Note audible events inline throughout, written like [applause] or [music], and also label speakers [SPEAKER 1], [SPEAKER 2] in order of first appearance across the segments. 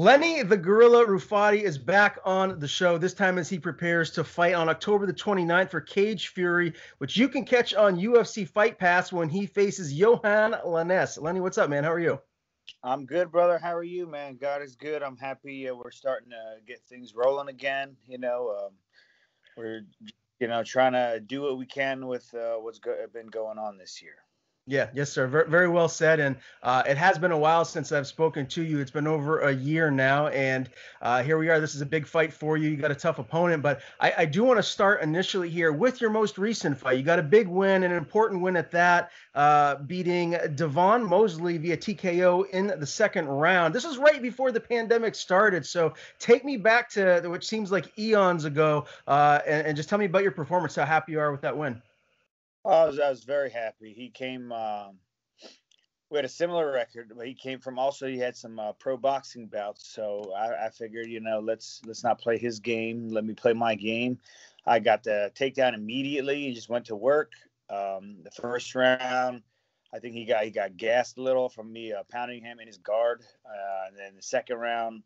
[SPEAKER 1] Lenny the Gorilla Rufati is back on the show, this time as he prepares to fight on October the 29th for Cage Fury, which you can catch on UFC Fight Pass when he faces Yohan Lainesse. Lenny, what's up, man? How are you?
[SPEAKER 2] I'm good, brother. How are you, man? God is good. I'm happy uh, we're starting to get things rolling again. You know, um, we're you know trying to do what we can with uh, what's go- been going on this year.
[SPEAKER 1] Yeah, yes, sir. Very, very well said. And uh, it has been a while since I've spoken to you. It's been over a year now, and uh, here we are. This is a big fight for you. You got a tough opponent, but I, I do want to start initially here with your most recent fight. You got a big win, an important win at that, uh, beating DeVon Mosley via TKO in the second round. This is right before the pandemic started, so take me back to which seems like eons ago, uh, and, and just tell me about your performance. How happy you are with that win.
[SPEAKER 2] I was, I was very happy. He came. Um, we had a similar record, but he came from also. He had some uh, pro boxing bouts, so I, I, figured, you know, let's let's not play his game. Let me play my game. I got the takedown immediately. He just went to work. Um, the first round, I think he got he got gassed a little from me uh, pounding him in his guard. Uh, and then the second round,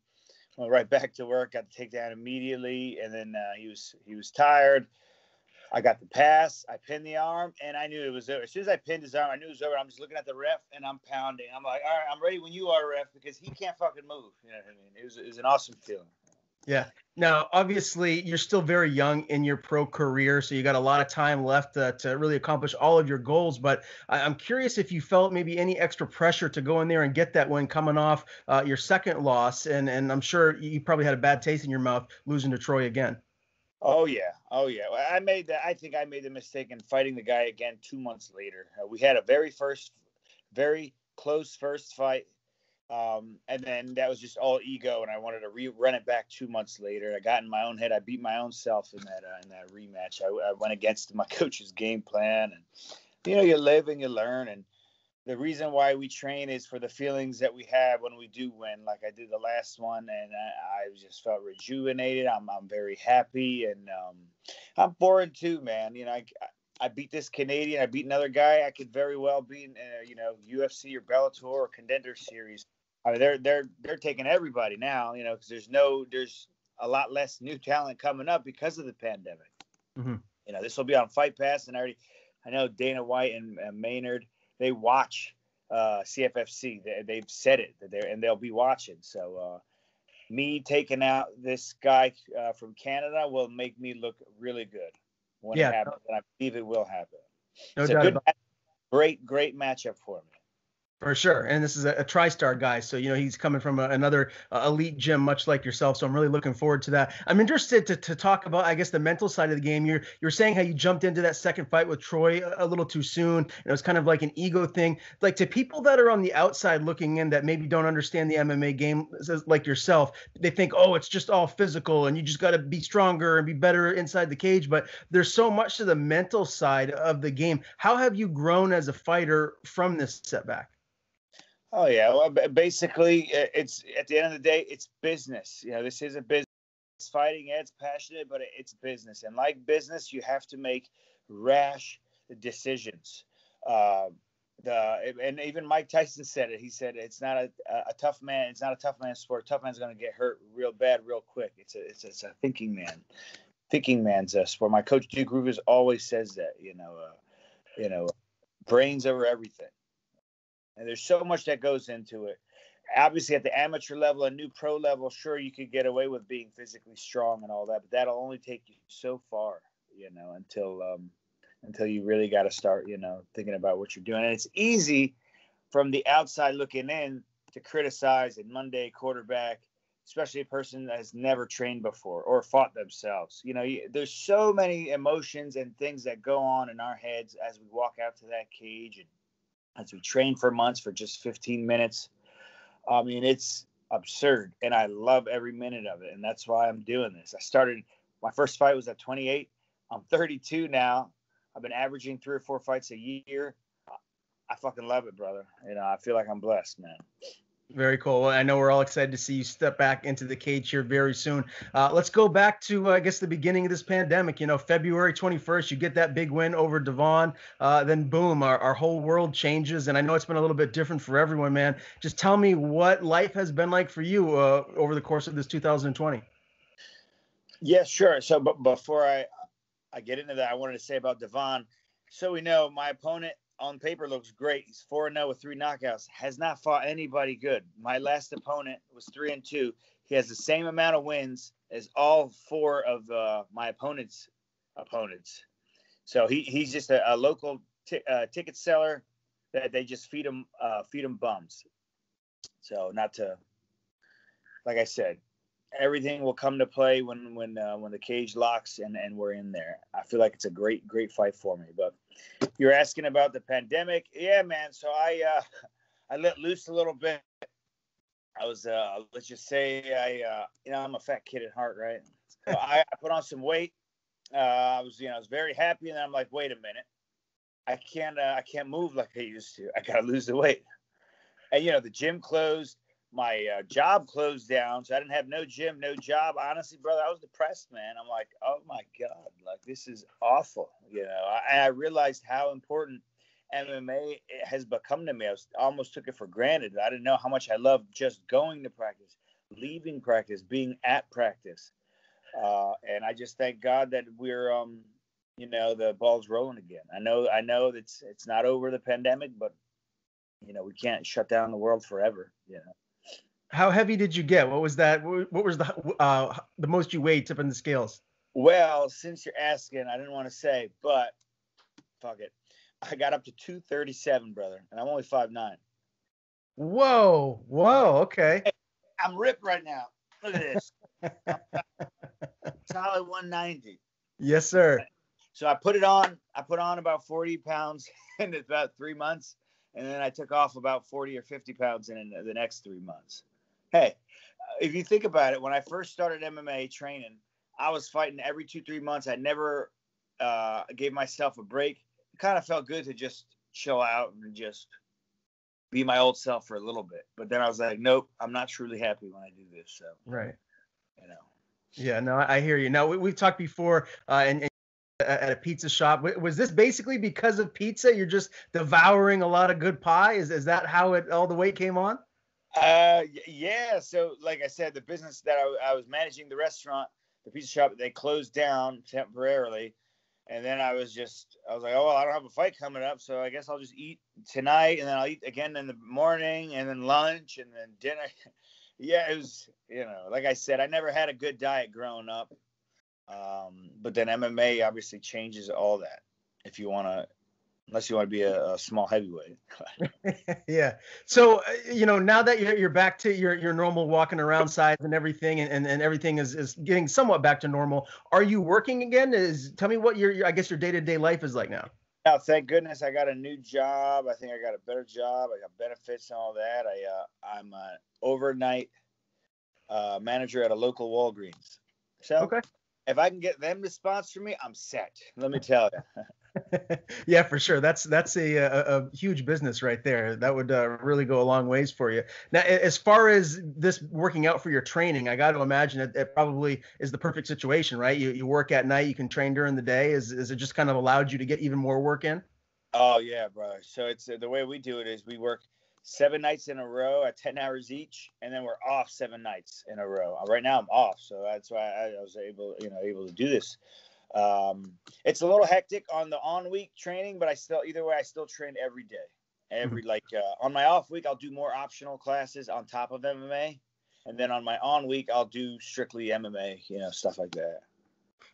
[SPEAKER 2] went right back to work. Got the takedown immediately, and then uh, he was he was tired. I got the pass. I pinned the arm, and I knew it was over. As soon as I pinned his arm, I knew it was over. I'm just looking at the ref, and I'm pounding. I'm like, all right, I'm ready when you are, ref, because he can't fucking move. You know what I mean? It was, it was an awesome feeling.
[SPEAKER 1] Yeah. Now, obviously, you're still very young in your pro career, so you got a lot of time left uh, to really accomplish all of your goals. But I- am curious if you felt maybe any extra pressure to go in there and get that win coming off uh, your second loss, and and I'm sure you probably had a bad taste in your mouth losing to Troy again.
[SPEAKER 2] Oh yeah, oh yeah. I made that. I think I made the mistake in fighting the guy again two months later. Uh, we had a very first, very close first fight, um, and then that was just all ego, and I wanted to re- run it back two months later. I got in my own head. I beat my own self in that uh, in that rematch. I, I went against my [laughs] coach's game plan, and you know, you live and you learn, and the reason why we train is for the feelings that we have when we do win, like I did the last one, and I, I just felt rejuvenated. I'm I'm very happy, and um, I'm foreign too, man. You know, I, I beat this Canadian, I beat another guy. I could very well be in, uh, you know, UFC or Bellator or Contender Series. I mean, they're they're they're taking everybody now, you know, because there's no there's a lot less new talent coming up because of the pandemic. Mm-hmm. You know, this will be on Fight Pass, and I already I know Dana White and, and Maynard they watch uh, CFFC. They, have said it that they're and they'll be watching. So uh, me taking out this guy uh, from Canada will make me look really good when yeah. it happens. And I believe it will happen. No it's doubt a good, great, great matchup for me.
[SPEAKER 1] For sure. And this is a, a TriStar guy. So, you know, he's coming from a, another uh, elite gym, much like yourself. So I'm really looking forward to that. I'm interested to, to talk about, I guess, the mental side of the game. You're, you're saying how you jumped into that second fight with Troy a, a little too soon. And it was kind of like an ego thing. Like to people that are on the outside looking in that maybe don't understand the MMA game, like yourself, they think, oh, it's just all physical and you just got to be stronger and be better inside the cage. But there's so much to the mental side of the game. How have you grown as a fighter from this setback?
[SPEAKER 2] Oh yeah, well, basically, it's at the end of the day, it's business. You know, this is a business. It's fighting. It's passionate, but it's business, and like business, you have to make rash decisions. Uh, the and even Mike Tyson said it. He said it's not a, a tough man. It's not a tough man sport. A tough man's going to get hurt real bad, real quick. It's a it's it's a thinking man, thinking man's a sport. My coach Duke Roufus always says that. You know, uh, you know, brains over everything and there's so much that goes into it. Obviously, at the amateur level and new pro level, sure you could get away with being physically strong and all that, but that'll only take you so far, you know, until um, until you really got to start, you know, thinking about what you're doing. And it's easy from the outside looking in to criticize a Monday quarterback, especially a person that has never trained before or fought themselves. You know, there's so many emotions and things that go on in our heads as we walk out to that cage and as we train for months for just 15 minutes. I mean, it's absurd, and I love every minute of it, and that's why I'm doing this. I started my first fight was at 28. I'm 32 now. I've been averaging three or four fights a year. I fucking love it, brother. You know, I feel like I'm blessed, man.
[SPEAKER 1] Very cool. Well, I know we're all excited to see you step back into the cage here very soon. Uh, let's go back to, uh, I guess, the beginning of this pandemic. You know, February 21st, you get that big win over DeVon. Uh, then, boom, our, our whole world changes. And I know it's been a little bit different for everyone, man. Just tell me what life has been like for you uh, over the course of this 2020.
[SPEAKER 2] Yeah, sure. So, but before I, I get into that, I wanted to say about DeVon. So we know my opponent on paper looks great. He's 4 and 0 with three knockouts. Has not fought anybody good. My last opponent was 3 and 2. He has the same amount of wins as all four of uh, my opponent's opponents. So he, he's just a, a local t- uh, ticket seller that they just feed him uh, feed him bums. So not to, like I said, everything will come to play when when uh, when the cage locks and and we're in there. I feel like it's a great great fight for me. But you're asking about the pandemic, yeah, man. So I uh, I let loose a little bit. I was uh, let's just say I uh, you know I'm a fat kid at heart, right? So [laughs] I, I put on some weight. Uh, I was you know I was very happy, and then I'm like, wait a minute, I can't uh, I can't move like I used to. I gotta lose the weight. And you know the gym closed my uh, job closed down, so I didn't have no gym, no job. Honestly, brother, I was depressed, man. I'm like, oh my god, like this is awful. You know, I, I realized how important MMA has become to me. I was, almost took it for granted. I didn't know how much I loved just going to practice, leaving practice, being at practice, uh, and I just thank God that we're, um, you know, the ball's rolling again. I know, I know it's it's not over the pandemic, but you know, we can't shut down the world forever. You know
[SPEAKER 1] how heavy did you get? What was that? What was the uh, the most you weighed tipping the scales?
[SPEAKER 2] Well, since you're asking, I didn't want to say, but fuck it. I got up to 237, brother, and I'm only five nine.
[SPEAKER 1] Whoa, whoa, okay. Hey,
[SPEAKER 2] I'm ripped right now. Look at this. [laughs] Solid 190.
[SPEAKER 1] Yes, sir.
[SPEAKER 2] So I put it on. I put on about 40 pounds [laughs] in about three months, and then I took off about 40 or 50 pounds in the next three months hey, if you think about it, when I first started MMA training, I was fighting every two, three months. I never uh, gave myself a break. It kind of felt good to just chill out and just be my old self for a little bit. But then I was like, nope, I'm not truly happy when I do this. So,
[SPEAKER 1] right.
[SPEAKER 2] You know.
[SPEAKER 1] Yeah, no, I hear you. Now, we, have talked before, uh, and, and at a pizza shop. Was this basically because of pizza? You're just devouring a lot of good pie. Is is that how it all the weight came on?
[SPEAKER 2] Uh, yeah. So, like I said, the business that I, I was managing, the restaurant, the pizza shop, they closed down temporarily. And then I was just, I was like, oh, well, I don't have a fight coming up. So I guess I'll just eat tonight. And then I'll eat again in the morning and then lunch and then dinner. [laughs] yeah, it was, you know, like I said, I never had a good diet growing up. Um, but then MMA obviously changes all that if you want to unless you want to be a, a small heavyweight. [laughs] [laughs]
[SPEAKER 1] yeah. So uh, you know, now that you're you're back to your your normal walking around size and everything, and, and, and everything is is getting somewhat back to normal. Are you working again? Is tell me what your, your I guess your day to day life is like now.
[SPEAKER 2] Yeah, thank goodness I got a new job. I think I got a better job. I got benefits and all that. I uh, I'm an overnight uh, manager at a local Walgreens. So okay. if I can get them to sponsor me, I'm set. Let me tell you. [laughs] [laughs]
[SPEAKER 1] yeah, for sure. That's that's a, a, a, huge business right there. That would uh, really go a long ways for you. Now, as far as this working out for your training, I got to imagine it, it, probably is the perfect situation, right? You you work at night, you can train during the day. Is is it just kind of allowed you to get even more work in?
[SPEAKER 2] Oh yeah, brother. So it's uh, the way we do it is we work seven nights in a row at 10 hours each and then we're off seven nights in a row right now i'm off so that's why i, I was able you know able to do this um, it's a little hectic on the on week training, but I still either way I still train every day. Every mm-hmm. like uh, on my off week I'll do more optional classes on top of MMA, and then on my on week I'll do strictly MMA, you know, stuff like that.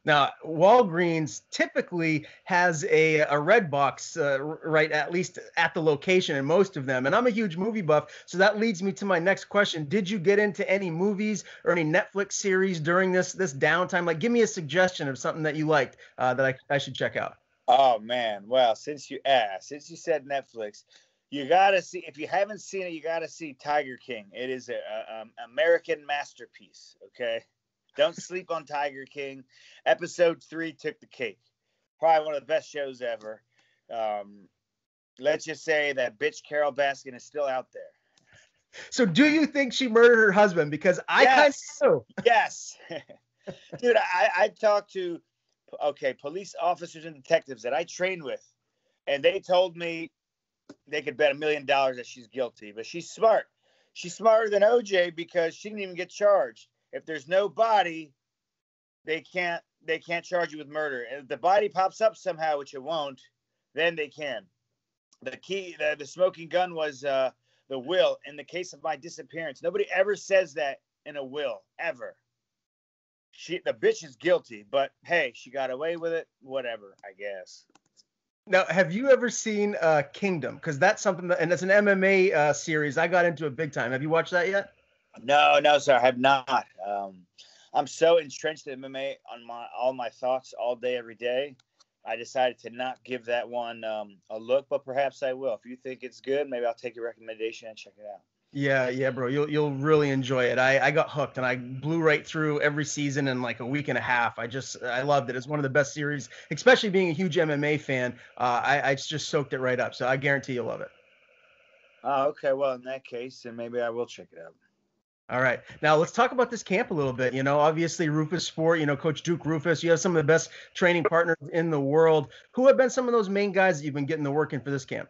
[SPEAKER 1] Now, Walgreens typically has a, a red box, uh, right, at least at the location in most of them. And I'm a huge movie buff. So that leads me to my next question. Did you get into any movies or any Netflix series during this this downtime? Like, give me a suggestion of something that you liked uh, that I, I should check out.
[SPEAKER 2] Oh, man. Well, since you asked, since you said Netflix, you gotta see if you haven't seen it you gotta see tiger king it is a, a um, american masterpiece okay don't sleep on Tiger King. Episode three took the cake. Probably one of the best shows ever. Um, let's just say that bitch Carole Baskin is still out there.
[SPEAKER 1] So, do you think she murdered her husband? Because I yes. kind of
[SPEAKER 2] do. Yes, [laughs] dude. I I talked to okay police officers and detectives that I trained with, and they told me they could bet a million dollars that she's guilty. But she's smart. She's smarter than OJ because she didn't even get charged. If there's no body, they can't they can't charge you with murder. And if the body pops up somehow, which it won't, then they can. The key, the, the smoking gun was uh, the will. In the case of my disappearance, nobody ever says that in a will ever. She, the bitch is guilty, but hey, she got away with it. Whatever, I guess.
[SPEAKER 1] Now, have you ever seen uh, Kingdom? Because that's something that, and it's an MMA uh, series. I got into it big time. Have you watched that yet?
[SPEAKER 2] No, no, sir. I have not. Um, I'm so entrenched in MMA on my all my thoughts all day, every day. I decided to not give that one um, a look, but perhaps I will. If you think it's good, maybe I'll take your recommendation and check it out.
[SPEAKER 1] Yeah, yeah, bro. You'll you'll really enjoy it. I, I got hooked and I blew right through every season in like a week and a half. I just I loved it. It's one of the best series, especially being a huge MMA fan. Uh, I I just soaked it right up. So I guarantee you'll love it.
[SPEAKER 2] Oh, okay. Well, in that case, then maybe I will check it out.
[SPEAKER 1] All right. Now let's talk about this camp a little bit. You know, obviously Roufusport, you know, Coach Duke Roufus, you have some of the best training partners in the world. Who have been some of those main guys that you've been getting the work in for this camp?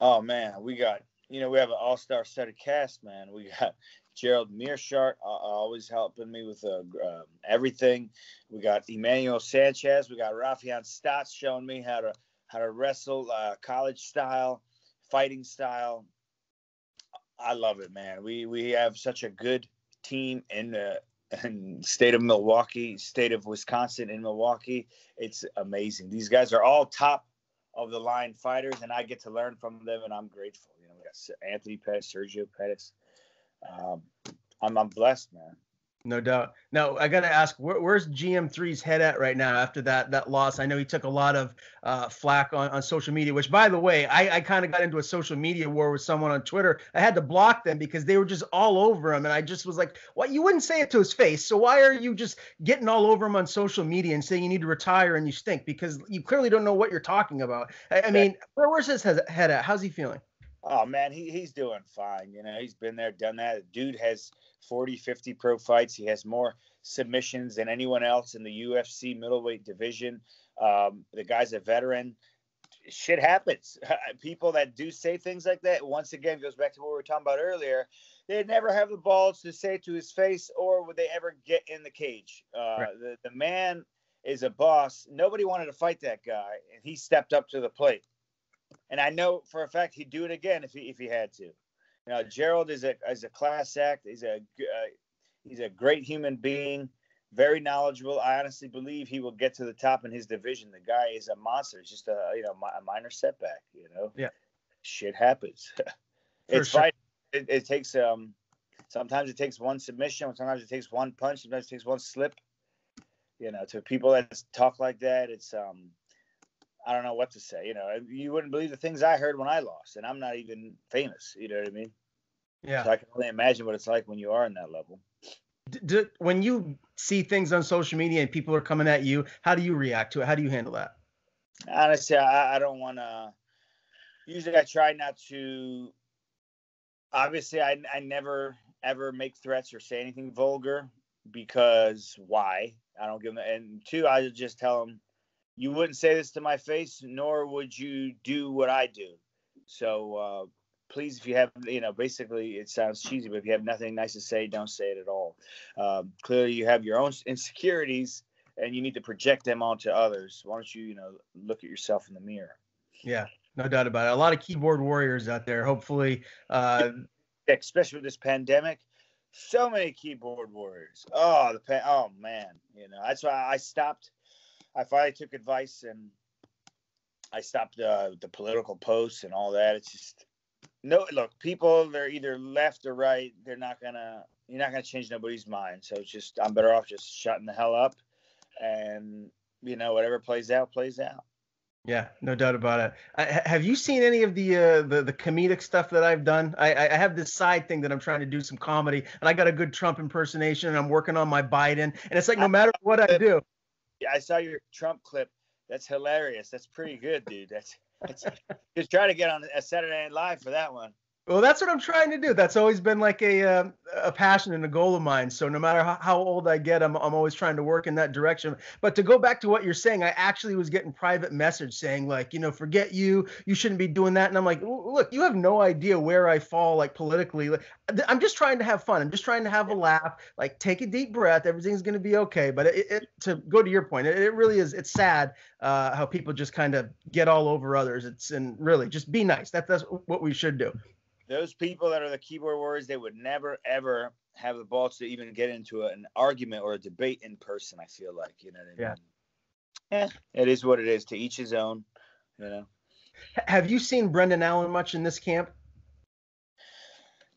[SPEAKER 2] Oh man, we got, you know, we have an all-star set of cast, man. We got Gerald Meerschaert uh, always helping me with uh, uh, everything. We got Emmanuel Sanchez. We got Raufeon Stots showing me how to how to wrestle uh, college style, fighting style. I love it, man. We we have such a good team in the in state of Milwaukee, state of Wisconsin, in Milwaukee. It's amazing. These guys are all top of the line fighters, and I get to learn from them, and I'm grateful. You know, we got Anthony Pettis, Sergio Pettis. Um, I'm I'm blessed, man.
[SPEAKER 1] No doubt. Now I got to ask, where, where's GM3's head at right now after that that loss? I know he took a lot of uh, flack on, on social media. Which, by the way, I, I kind of got into a social media war with someone on Twitter. I had to block them because they were just all over him, and I just was like, "What? You wouldn't say it to his face, so why are you just getting all over him on social media and saying you need to retire and you stink because you clearly don't know what you're talking about?" I, I mean, where, where's his head at? How's he feeling?
[SPEAKER 2] Oh man, he, he's doing fine. You know, he's been there, done that. Dude has 40, 50 pro fights. He has more submissions than anyone else in the UFC middleweight division. Um, the guy's a veteran. Shit happens. [laughs] People that do say things like that, once again, goes back to what we were talking about earlier. They never have the balls to say to his face, or would they ever get in the cage? Uh, right. the, the man is a boss. Nobody wanted to fight that guy, and he stepped up to the plate. And I know for a fact he'd do it again if he if he had to. You know, Gerald is a is a class act. He's a uh, he's a great human being, very knowledgeable. I honestly believe he will get to the top in his division. The guy is a monster. It's just a you know a minor setback. You know,
[SPEAKER 1] yeah,
[SPEAKER 2] shit happens. [laughs] it's sure. It, it takes um sometimes it takes one submission. Sometimes it takes one punch. Sometimes it takes one slip. You know, to people that talk like that, it's um I don't know what to say. You know, you wouldn't believe the things I heard when I lost, and I'm not even famous. You know what I mean?
[SPEAKER 1] Yeah.
[SPEAKER 2] So I can only imagine what it's like when you are in that level.
[SPEAKER 1] D- when you see things on social media and people are coming at you, how do you react to it? How do you handle that?
[SPEAKER 2] Honestly, I, I don't want to. Usually, I try not to. Obviously, I I never ever make threats or say anything vulgar because why? I don't give them. And two, I just tell them you wouldn't say this to my face, nor would you do what I do. So uh, please, if you have, you know, basically it sounds cheesy, but if you have nothing nice to say, don't say it at all. Um, clearly, you have your own insecurities, and you need to project them onto others. Why don't you, you know, look at yourself in the mirror?
[SPEAKER 1] Yeah, no doubt about it. A lot of keyboard warriors out there. Hopefully, uh,
[SPEAKER 2] especially with this pandemic, so many keyboard warriors. Oh, the pa- oh man, you know that's why I stopped I finally took advice and I stopped uh, the political posts and all that. It's just no look. People they're either left or right. They're not gonna. You're not gonna change nobody's mind. So it's just I'm better off just shutting the hell up, and you know whatever plays out plays out.
[SPEAKER 1] Yeah, no doubt about it. I, have you seen any of the, uh, the the comedic stuff that I've done? I, I have this side thing that I'm trying to do some comedy, and I got a good Trump impersonation, and I'm working on my Biden, and it's like no matter what I do,
[SPEAKER 2] I saw your Trump clip. That's hilarious. That's pretty good, dude. That's, that's [laughs] just try to get on a Saturday Night Live for that one.
[SPEAKER 1] Well, that's what I'm trying to do. That's always been like a uh, a passion and a goal of mine. So no matter how, how, old I get, I'm I'm always trying to work in that direction. But to go back to what you're saying, I actually was getting private message saying like, you know, forget you, you shouldn't be doing that. And I'm like, look, you have no idea where I fall like politically. I'm just trying to have fun. I'm just trying to have a laugh. Like take a deep breath. Everything's gonna be okay. But it, it to go to your point, it, it really is. It's sad uh, how people just kind of get all over others. It's and really just be nice. That that's what we should do
[SPEAKER 2] those people that are the keyboard warriors, they would never ever have the balls to even get into a, an argument or a debate in person. I feel like you know.
[SPEAKER 1] yeah.
[SPEAKER 2] Yeah, it is what it is. To each his own. You know.
[SPEAKER 1] Have you seen Brendan Allen much in this camp?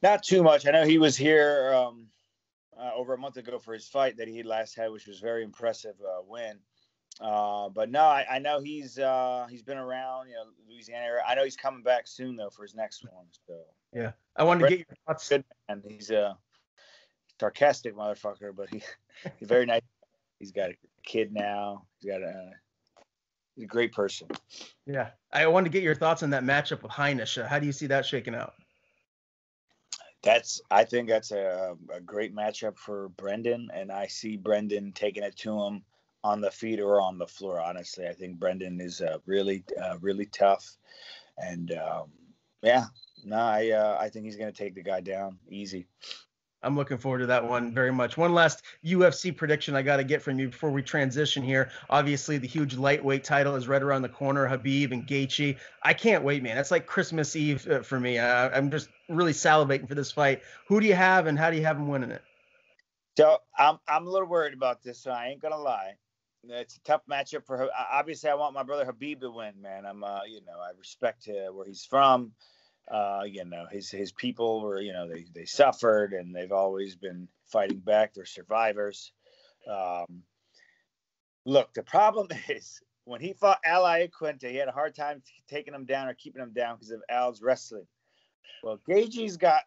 [SPEAKER 2] Not too much. I know he was here um, uh, over a month ago for his fight that he last had, which was very impressive uh, win. Uh, but no, I, I know he's uh, he's been around, you know, Louisiana. I know he's coming back soon though for his next one. So
[SPEAKER 1] yeah, I wanted to get your thoughts.
[SPEAKER 2] Good man. He's a sarcastic motherfucker, but he, [laughs] he's very nice. He's got a kid now. He's got a he's a great person.
[SPEAKER 1] Yeah, I wanted to get your thoughts on that matchup with Heinisch. How do you see that shaking out?
[SPEAKER 2] That's I think that's a, a great matchup for Brendan, and I see Brendan taking it to him on the feet or on the floor. Honestly, I think Brendan is uh, really uh, really tough, and um, yeah, no, I uh, I think he's going to take the guy down easy.
[SPEAKER 1] I'm looking forward to that one very much. One last UFC prediction I got to get from you before we transition here. Obviously, the huge lightweight title is right around the corner. Khabib and Gaethje. I can't wait, man. It's like Christmas Eve uh, for me. I, I'm just really salivating for this fight. Who do you have, and how do you have him winning it?
[SPEAKER 2] So I'm I'm a little worried about this. So I ain't gonna lie. It's a tough matchup for. Obviously, I want my brother Khabib to win, man. I'm, uh, you know, I respect uh, where he's from uh, you know, his his people were, you know, they they suffered and they've always been fighting back. They're survivors. Um, look, the problem [laughs] is when he fought Ally Iaquinta, he had a hard time taking him down or keeping him down because of Al's wrestling. Well, Gaethje's got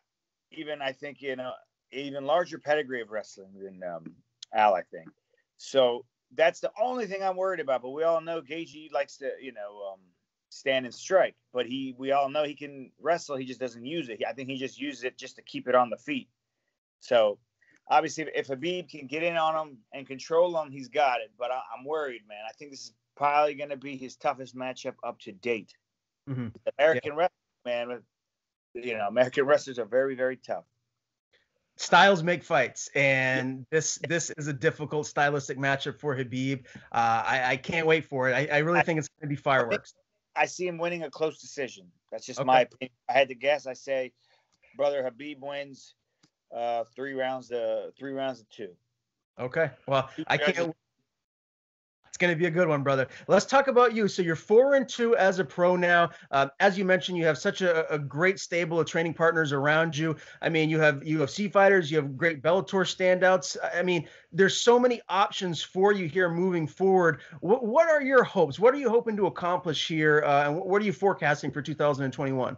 [SPEAKER 2] even, I think, you know, even larger pedigree of wrestling than um, Al, I think. So that's the only thing I'm worried about. But we all know Gaethje likes to, you know, um, stand and strike. But he, we all know he can wrestle. He just doesn't use it. I think he just uses it just to keep it on the feet. So obviously, if Khabib can get in on him and control him, he's got it. But I, am worried, man. I think this is probably going to be his toughest matchup up to date.
[SPEAKER 1] Mm-hmm.
[SPEAKER 2] American yeah. wrestling, man. You know, American wrestlers are very, very tough
[SPEAKER 1] styles make fights, and this this is a difficult stylistic matchup for Khabib. Uh, I, I can't wait for it. I, I really think it's going to be fireworks.
[SPEAKER 2] I see him winning a close decision. That's just okay. my opinion. I had to guess. I say, brother Khabib wins uh, three rounds to three rounds to two.
[SPEAKER 1] Okay. Well, I can't. It's going to be a good one, brother. Let's talk about you. So you're four and two as a pro now. Uh, as you mentioned, you have such a, a, great stable of training partners around you. I mean, you have UFC fighters, you have great Bellator standouts. I mean, there's so many options for you here moving forward. What, what are your hopes? What are you hoping to accomplish here? Uh, and what are you forecasting for 2021?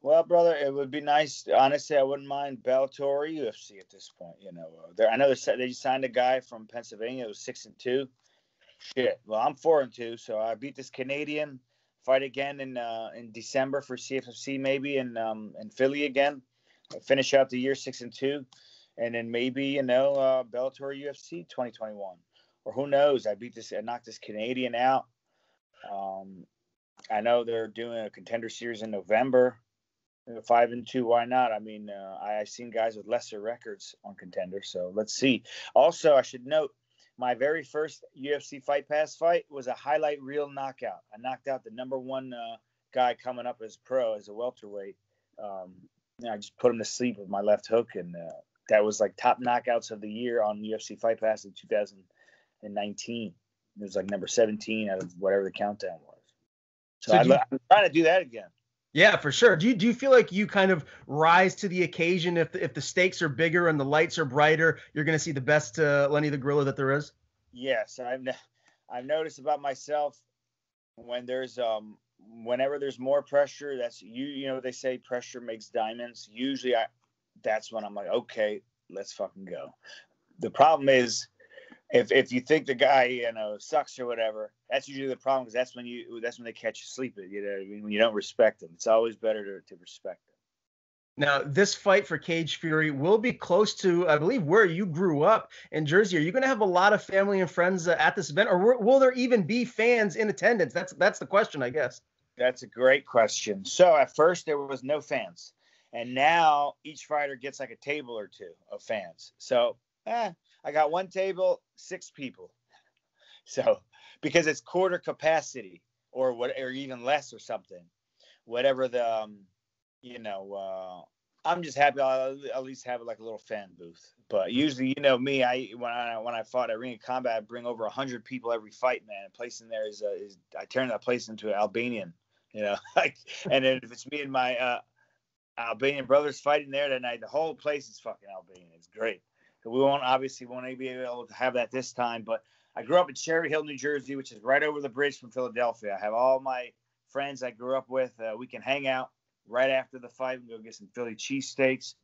[SPEAKER 2] Well, brother, it would be nice. Honestly, I wouldn't mind Bellator or UFC at this point. You know, I know they, they signed a guy from Pennsylvania who was six and two. Shit. Well, I'm four and two, so I beat this Canadian. Fight again in uh, in December for CFFC, maybe in um, in Philly again. I finish out the year six and two, and then maybe you know uh, Bellator UFC 2021, or who knows? I beat this, I knocked this Canadian out. Um, I know they're doing a contender series in November. Five and two, why not? I mean, uh, I've seen guys with lesser records on contender, so let's see. Also, I should note my very first UFC Fight Pass fight was a highlight reel knockout. I knocked out the number one uh, guy coming up as pro as a welterweight. Um, I just put him to sleep with my left hook, and uh, that was like top knockouts of the year on UFC Fight Pass in 2019. It was like number 17 out of whatever the countdown was. So, so I'm trying to do that again.
[SPEAKER 1] Yeah, for sure. Do you do you feel like you kind of rise to the occasion if the, if the stakes are bigger and the lights are brighter, you're going to see the best uh, Lenny the Gorilla that there is?
[SPEAKER 2] Yes, I've I've noticed about myself when there's um whenever there's more pressure, that's you you know they say pressure makes diamonds. Usually I that's when I'm like, okay, let's fucking go. The problem is if if you think the guy you know sucks or whatever, that's usually the problem because that's when you that's when they catch you sleeping. You know, I mean, when you don't respect them, it's always better to, to respect them.
[SPEAKER 1] Now, this fight for Cage Fury will be close to, I believe, where you grew up in Jersey. Are you going to have a lot of family and friends uh, at this event, or will there even be fans in attendance? That's that's the question, I guess.
[SPEAKER 2] That's a great question. So at first there was no fans, and now each fighter gets like a table or two of fans. So eh, I got one table, six people. [laughs] So because it's quarter capacity or what, or even less or something, whatever the um, you know, uh, I'm just happy I'll at least have like a little fan booth. But usually, you know me, I when I when I fought at Ring of Combat, I bring over hundred people every fight, man. And placing there is, uh, is I turn that place into an Albanian, you know. [laughs] like, and then if it's me and my uh, Albanian brothers fighting there that night, the whole place is fucking Albanian. It's great. We won't obviously won't be able to have that this time. But I grew up in Cherry Hill, New Jersey, which is right over the bridge from Philadelphia. I have all my friends I grew up with. Uh, we can hang out right after the fight and go get some Philly cheesesteaks.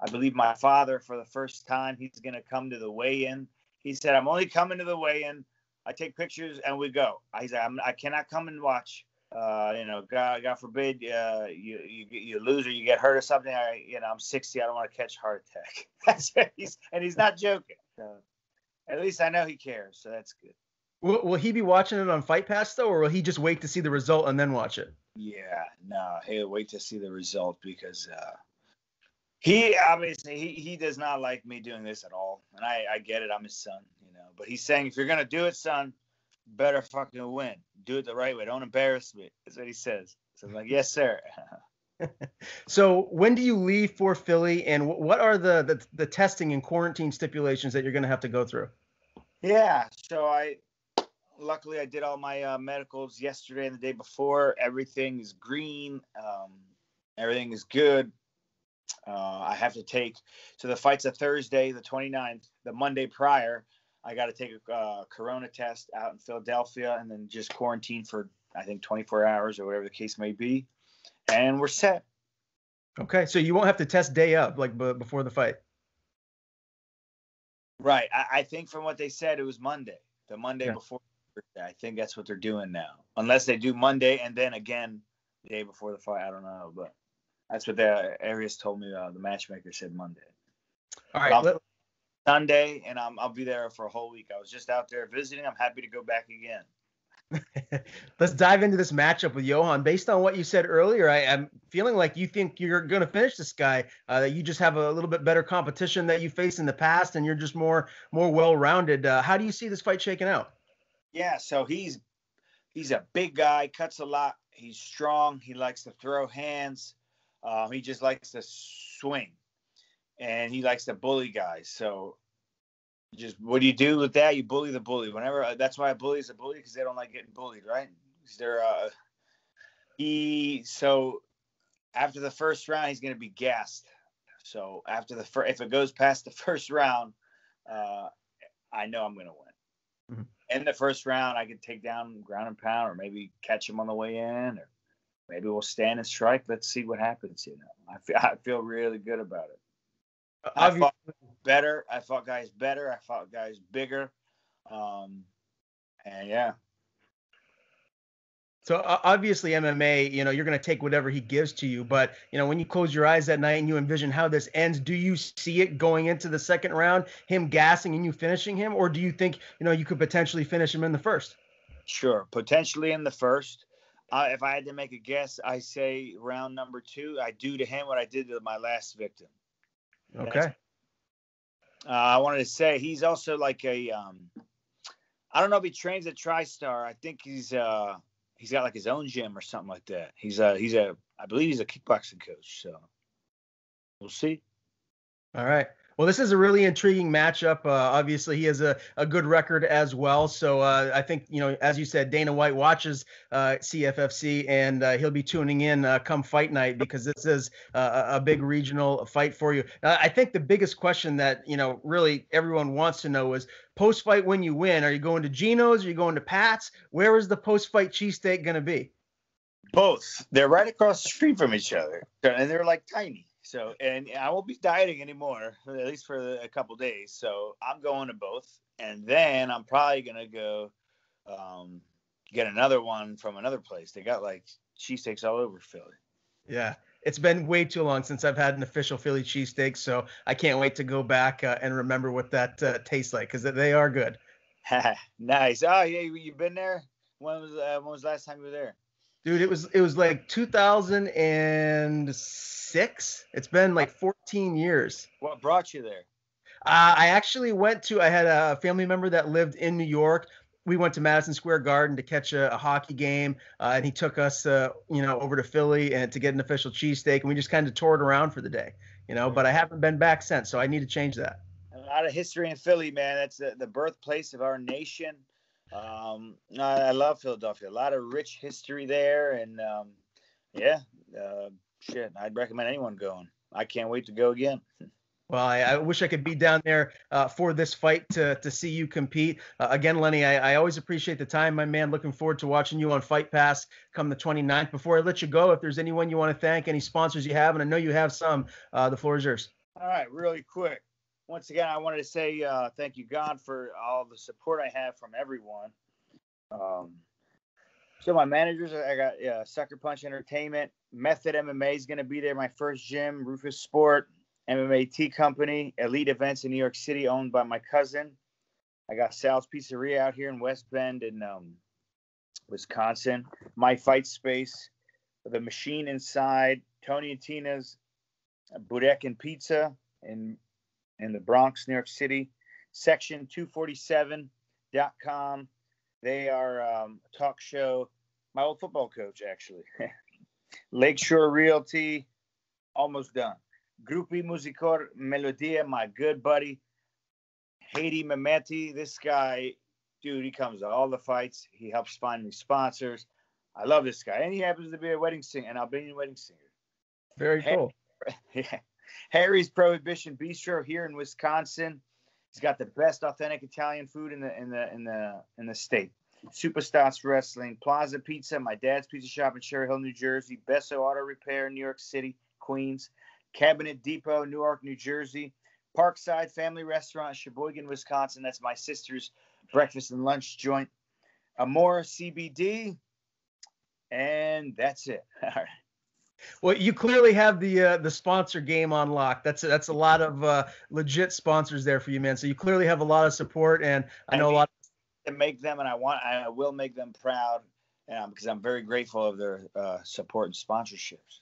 [SPEAKER 2] I believe my father, for the first time, he's going to come to the weigh-in. He said, "I'm only coming to the weigh-in. I take pictures and we go." I said, "I cannot come and watch. Uh, you know, God, God forbid uh, you, you you lose or you get hurt or something. I, you know, I'm 60. I don't want to catch heart attack." [laughs] That's he's and he's not joking. So, at least I know he cares, so that's good.
[SPEAKER 1] Will, will he be watching it on Fight Pass though, or will he just wait to see the result and then watch it?
[SPEAKER 2] Yeah, no, he'll wait to see the result because uh, he obviously he, he does not like me doing this at all, and I I get it. I'm his son, you know. But he's saying if you're gonna do it, son, better fucking win. Do it the right way. Don't embarrass me. That's what he says. So I'm like, yes, sir. [laughs]
[SPEAKER 1] so when do you leave for Philly, and what are the, the the testing and quarantine stipulations that you're gonna have to go through?
[SPEAKER 2] Yeah, so I luckily I did all my uh, medicals yesterday and the day before. Everything is green. Um, everything is good. Uh, I have to take so the fight's a Thursday, the 29th. The Monday prior, I got to take a uh, corona test out in Philadelphia and then just quarantine for I think 24 hours or whatever the case may be, and we're set.
[SPEAKER 1] Okay, so you won't have to test day up like b- before the fight.
[SPEAKER 2] Right. I, I, think from what they said, it was Monday, the Monday yeah. before I think that's what they're doing now. Unless they do Monday and then again the day before the fight. I don't know, but that's what the Arias told me. Uh, the matchmaker said Monday.
[SPEAKER 1] All right. Let-
[SPEAKER 2] Sunday, and I'm, I'll be there for a whole week. I was just out there visiting. I'm happy to go back again. [laughs]
[SPEAKER 1] Let's dive into this matchup with Yohan. Based on what you said earlier, I, am feeling like you think you're going to finish this guy. Uh, that you just have a little bit better competition that you faced in the past, and you're just more more well-rounded. Uh, how do you see this fight shaking out?
[SPEAKER 2] Yeah, so he's he's a big guy, cuts a lot. He's strong. He likes to throw hands. Um, he just likes to swing, and he likes to bully guys. So, just what do you do with that? You bully the bully. Whenever uh, that's why a bully is a bully because they don't like getting bullied, right? They're uh, he so after the first round he's going to be gassed. So after the first, if it goes past the [laughs] first round, uh, I know I'm going to win. Mm-hmm in the first round, I could take down ground and pound, or maybe catch him on the way in, or maybe we'll stand and strike. Let's see what happens. You know, I feel [laughs] I feel really good about it. I fought better. I fought guys better. I fought guys bigger. Um, and yeah,
[SPEAKER 1] so obviously MMA, you know, you're going to take whatever he gives to you, but you know, when you close your eyes that night and you envision how this ends, do you see it going into the second round, him gassing and you finishing him, or do you think, you know, you could potentially finish him in the first?
[SPEAKER 2] Sure, potentially in the first. Uh, if I had to make a guess, I say round number two, I do to him what I did to my last victim.
[SPEAKER 1] Okay.
[SPEAKER 2] Uh, I wanted to say he's also like a, um, I don't know if he trains at TriStar. I think he's uh, he's got like his own gym or something like that. He's a he's a I believe he's a kickboxing coach. So we'll see.
[SPEAKER 1] All right. Well, this is a really intriguing matchup. Uh, obviously, he has a, a good record as well. So uh, I think, you know, as you said, Dana White watches uh, CFFC and uh, he'll be tuning in uh, come fight night because this is a big regional fight for you. I think the biggest question that, you know, really everyone wants to know is post fight when you win, are you going to Geno's? Are you going to Pat's? Where is the post fight cheesesteak going to be?
[SPEAKER 2] Both. They're right across the street from each other and they're like tiny. So, and I won't be dieting anymore, at least for a couple days. So I'm going to both, and then I'm probably gonna go um, get another one from another place. They got like cheesesteaks all over Philly.
[SPEAKER 1] Yeah, it's been way too long since I've had an official Philly cheesesteak, so I can't wait to go back uh, and remember what that uh, tastes like because they are good. [laughs]
[SPEAKER 2] nice. Oh yeah, you've been there? When was uh, when was the last time you were there?
[SPEAKER 1] Dude, it was it was like 2006. It's been like 14 years.
[SPEAKER 2] What brought you there?
[SPEAKER 1] Uh, I actually went to. I had a family member that lived in New York. We went to Madison Square Garden to catch a, a hockey game, uh, and he took us, uh, you know, over to Philly and to get an official cheesesteak, and we just kind of toured around for the day, you know. But I haven't been back since, so I need to change that.
[SPEAKER 2] A lot of history in Philly, man. That's the, the birthplace of our nation. Um, I, I, love Philadelphia. A lot of rich history there, and um, yeah, uh, shit, I'd recommend anyone going. I can't wait to go again.
[SPEAKER 1] Well, I, I, wish I could be down there uh, for this fight to, to see you compete. Uh, again, Lenny, I, I, always appreciate the time, my man. Looking forward to watching you on Fight Pass come the 29th. Before I let you go, if there's anyone you want to thank, any sponsors you have, and I know you have some, uh, the floor is yours.
[SPEAKER 2] All right, really quick. Once again, I wanted to say uh, thank you, God, for all the support I have from everyone. Um, so my managers, I got Sucker Punch Entertainment, Method MMA is going to be there. My first gym, Roufusport. MMA Company, Elite Events in New York City, owned by my cousin. I got Sal's Pizzeria out here in West Bend in um, Wisconsin. My Fight Space, the machine inside. Tony and Tina's Burek and Pizza in in the Bronx, New York City. Section247.com. They are um, a talk show. My old football coach, actually. [laughs] Lakeshore Realty, almost done. Grupi Musicor Melodia, my good buddy. Haiti Memeti, this guy, dude, he comes to all the fights. He helps find me sponsors. I love this guy. And he happens to be a wedding singer, an Albanian wedding singer.
[SPEAKER 1] Very cool. [laughs]
[SPEAKER 2] yeah. Harry's Prohibition Bistro here in Wisconsin. He's got the best authentic Italian food in the in the in the in the state. Superstars Wrestling, Plaza Pizza, my dad's pizza shop in Cherry Hill, New Jersey, Besso Auto Repair, New York City, Queens, Cabinet Depot, Newark, New Jersey, Parkside Family Restaurant, Sheboygan, Wisconsin. That's my sister's breakfast and lunch joint. Amora CBD, and that's it. [laughs] All right.
[SPEAKER 1] Well, you clearly have the uh, the sponsor game on lock. That's that's a lot of uh, legit sponsors there for you, man. So you clearly have a lot of support, and I know I mean, a lot.
[SPEAKER 2] To make them, and I want, I will make them proud, um, because I'm very grateful of their uh, support and sponsorships.